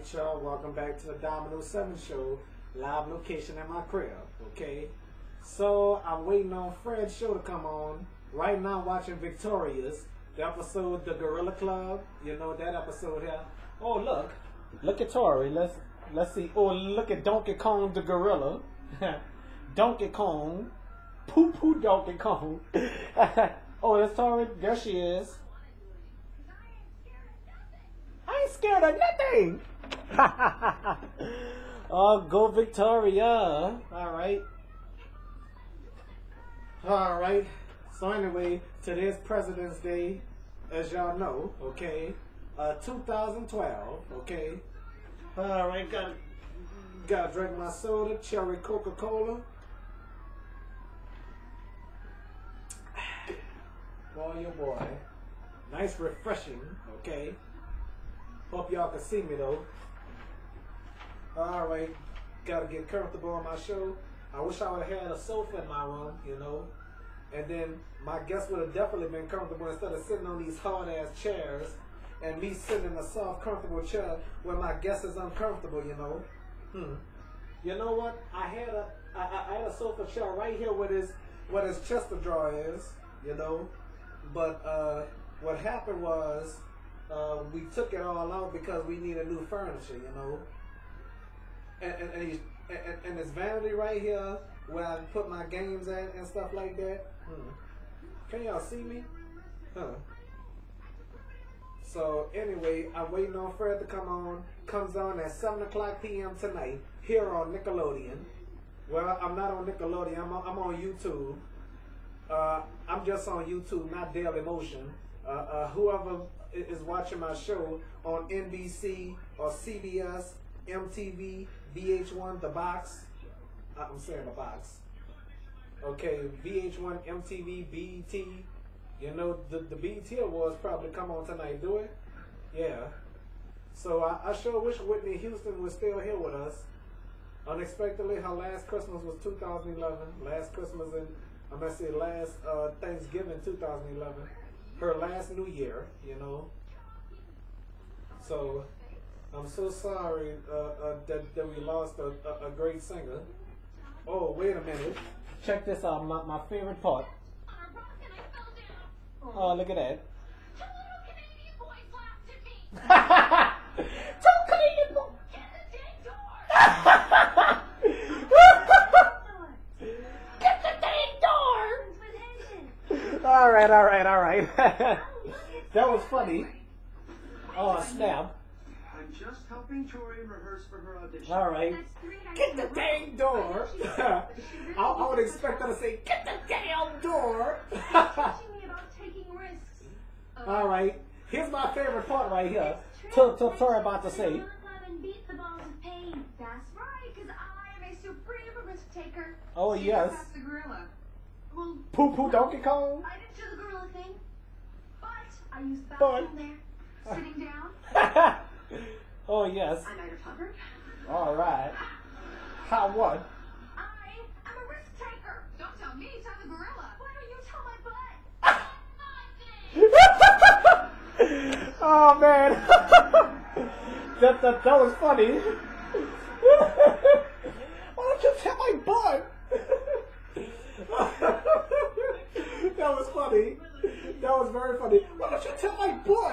right, y'all. Welcome back to the Domino 7 Show. Live location at my crib, okay? So, I'm waiting on Fred's show to come on. Right now, watching Victorious, the episode The Gorilla Club. You know that episode here. Oh, look. Look at Tori. Let's let's see. Oh, look at Donkey Kong the Gorilla. Donkey Kong. Poo poo Donkey Kong. oh, that's Tori. There she is. I ain't scared of nothing. oh, go Victoria. All right. All right. So anyway, today's President's Day, as y'all know. Okay. Uh, 2012. Okay. All right. Got got to drink my soda, cherry Coca Cola. Boy, your boy. Nice, refreshing. Okay. Hope y'all can see me though. Alright, gotta get comfortable on my show. I wish I would have had a sofa in my room, you know. And then my guests would have definitely been comfortable instead of sitting on these hard ass chairs and me sitting in a soft, comfortable chair where my guest is uncomfortable, you know. Hmm. You know what? I had a I, I had a sofa chair right here where this where this chest of drawer is, you know. But uh, what happened was uh, we took it all out because we needed new furniture, you know. And and, and, he's, and, and this vanity right here where I put my games at and stuff like that. Hmm. Can y'all see me? Huh. So anyway, I'm waiting on Fred to come on. Comes on at 7 o'clock p.m. tonight here on Nickelodeon. Well, I'm not on Nickelodeon. I'm on, I'm on YouTube. Uh, I'm just on YouTube, not Daily Motion. Uh, uh, whoever is watching my show on NBC or CBS, MTV, VH1, The Box. I'm saying The Box. Okay, VH1, MTV, BET. You know, the, the BET Awards probably come on tonight, do it? Yeah. So I, I sure wish Whitney Houston was still here with us. Unexpectedly, her last Christmas was 2011. Last Christmas and, I'm going to say last uh, Thanksgiving 2011 her last New Year, you know. So I'm so sorry uh, uh, that, that we lost a, a, a, great singer. Oh, wait a minute. Check this out, my, my favorite part. Oh, look at that. Two Canadian boys. Get the dang door! all right, all right, all right. that was funny. Oh, snap. I'm just helping Tori rehearse for her audition. All right. Get the dang door. I, I would expect her to say, get the damn door. All right. Here's my favorite part right here. To, to Tori about to say. That's right, because I am a supreme risk taker. Oh, yes. That's. Well, Poo poo Donkey Kong. I didn't do the gorilla thing, but I used the But- bathroom there, sitting down. oh, yes. I might have hovered. All right. How what? I am a risk taker. Don't tell me, tell the gorilla. Why don't you tell my butt? oh man, that, that that was funny. Why don't you tell my butt? that was funny. That was very funny. Why don't you tell my butt?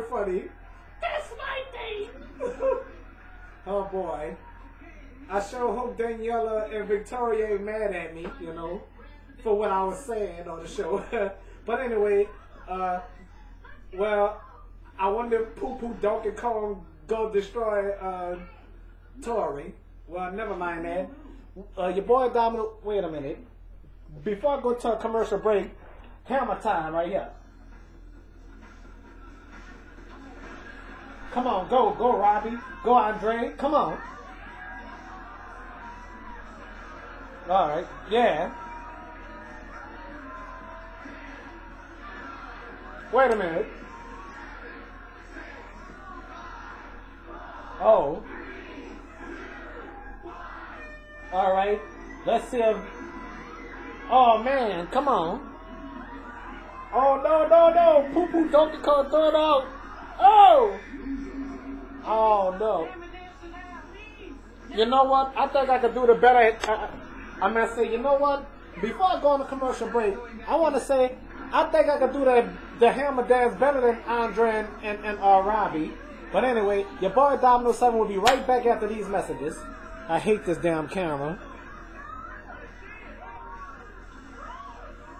Very funny. That's my thing. oh boy. I sure hope Daniela and Victoria ain't mad at me, you know, for what I was saying on the show. but anyway, uh, well, I wonder if Poo Poo Donkey Kong go destroy uh, Tori. Well, never mind that. Uh, your boy Domino. Wait a minute. Before I go to a commercial break, hammer time right here. Come on, go, go, Robbie. Go, Andre. Come on. All right. Yeah. Wait a minute. Oh. All right. Let's see if. Oh man, come on. Oh no no no! Poo poo Kong, throw it out. Oh! Oh no. You know what? I think I could do the better. I, I'm gonna say, you know what? Before I go on a commercial break, I want to say I think I could do the the hammer dance better than Andre and and, and uh, Robbie. But anyway, your boy Domino Seven will be right back after these messages. I hate this damn camera.